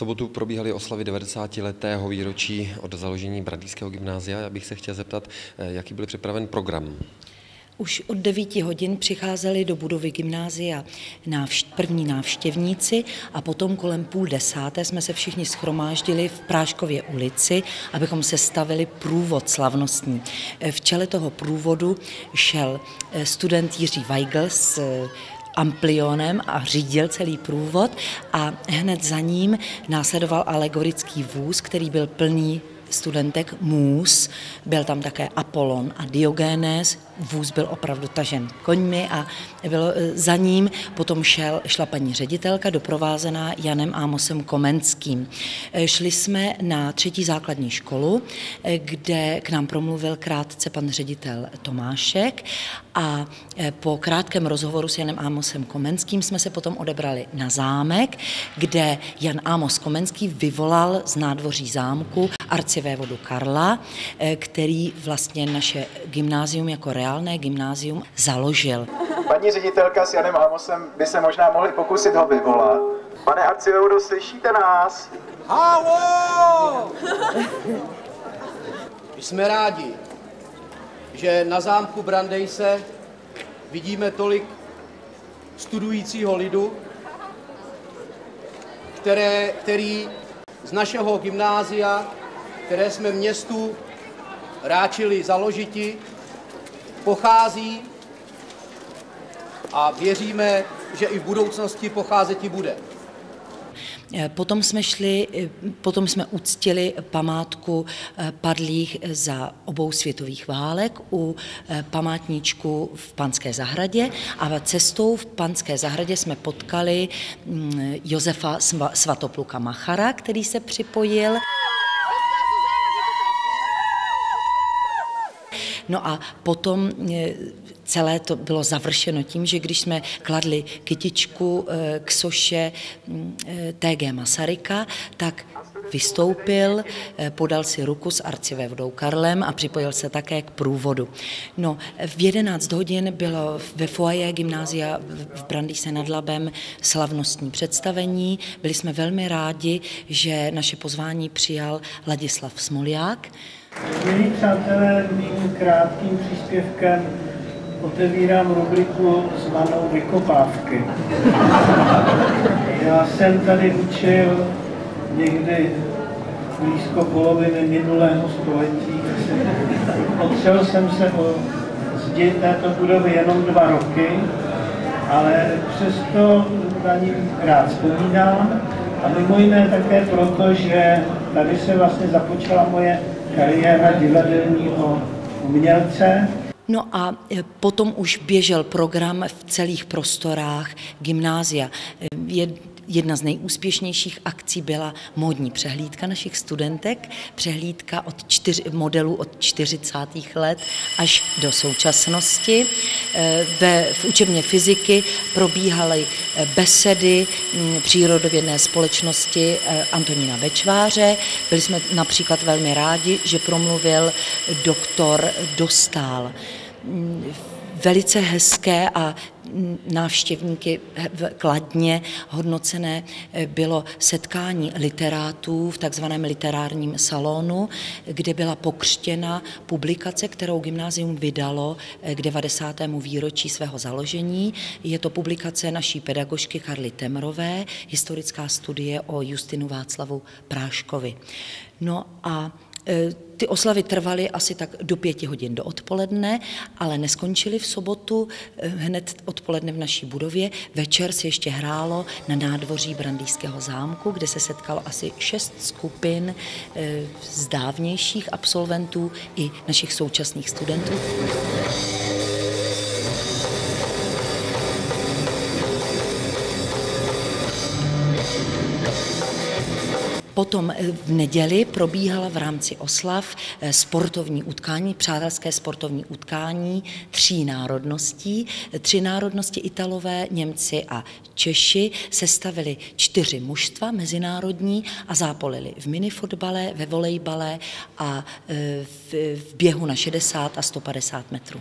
sobotu probíhaly oslavy 90. letého výročí od založení Bradlíského gymnázia. Já bych se chtěl zeptat, eh, jaký byl připraven program. Už od 9 hodin přicházeli do budovy gymnázia návš- první návštěvníci a potom kolem půl desáté jsme se všichni schromáždili v Práškově ulici, abychom se stavili průvod slavnostní. V čele toho průvodu šel eh, student Jiří Weigl eh, amplionem a řídil celý průvod a hned za ním následoval alegorický vůz, který byl plný studentek Můz, byl tam také Apollon a Diogenes, vůz byl opravdu tažen koňmi a bylo e, za ním potom šel, šla paní ředitelka doprovázená Janem Ámosem Komenským. E, šli jsme na třetí základní školu, e, kde k nám promluvil krátce pan ředitel Tomášek a po krátkém rozhovoru s Janem Ámosem Komenským jsme se potom odebrali na zámek, kde Jan Ámos Komenský vyvolal z nádvoří zámku arcivévodu Karla, který vlastně naše gymnázium jako reál reálné gymnázium založil. Paní ředitelka s Janem Amosem by se možná mohli pokusit ho vyvolat. Pane Arciveudo, slyšíte nás? Halo! Jsme rádi, že na zámku Brandejse vidíme tolik studujícího lidu, které, který z našeho gymnázia, které jsme městu ráčili založiti, pochází a věříme, že i v budoucnosti pocházet bude. Eh, potom jsme šli, eh, potom jsme uctili památku eh, padlých za obou světových válek u památníčku v Panské zahradě a cestou v Panské zahradě jsme potkali mm, Josefa Svatopluka Machara, který se připojil. No a potom e, celé to bylo završeno tím, že když jsme kladli kytičku e, k soše e, TG Masaryka, tak vystoupil, podal si ruku s arcivévodou Karlem a připojil se také k průvodu. No, v 11 hodin bylo ve foaje gymnázia v Brandýse nad Labem slavnostní představení. Byli jsme velmi rádi, že naše pozvání přijal Ladislav Smoliák, Milí přátelé, mým krátkým příspěvkem otevírám rubriku zvanou Vykopávky. Já jsem tady učil někdy blízko poloviny minulého století. Otřel jsem se o zdi této budovy jenom dva roky, ale přesto na ní rád vzpomínám. A mimo jiné také proto, že tady se vlastně započala moje kariéra divadelního umělce. No a e, potom už běžel program v celých prostorách gymnázia. Je Jedna z nejúspěšnějších akcí byla módní přehlídka našich studentek, přehlídka od čtyř, modelů od 40. let až do současnosti. E, ve, v učebně fyziky probíhaly e, besedy přírodovědné společnosti e, Antonína Bečváře. Byli jsme například velmi rádi, že promluvil doktor Dostál velice hezké a návštěvníky kladně hodnocené eh, bylo setkání literátů v takzvaném literárním salonu, kde byla pokřtěna publikace, kterou gymnázium vydalo eh, k 90. výročí svého založení. Je to publikace naší pedagožky Karly Temrové, historická studie o Justinu Václavu Práškovi. No a ty oslavy trvaly asi tak do pěti hodin do odpoledne, ale neskončily v sobotu e, hned odpoledne v naší budově. Večer se ještě hrálo na nádvoří Brandýského zámku, kde se setkalo asi šest skupin e, z dávnějších absolventů i našich současných studentů. Potom eh, v neděli probíhala v rámci oslav eh, sportovní utkání, přátelské sportovní utkání tří národností. Tři národnosti Italové, Němci a Češi sestavili čtyři mužstva mezinárodní a zápolili v minifotbale, ve volejbale a eh, v běhu na 60 a 150 metrů.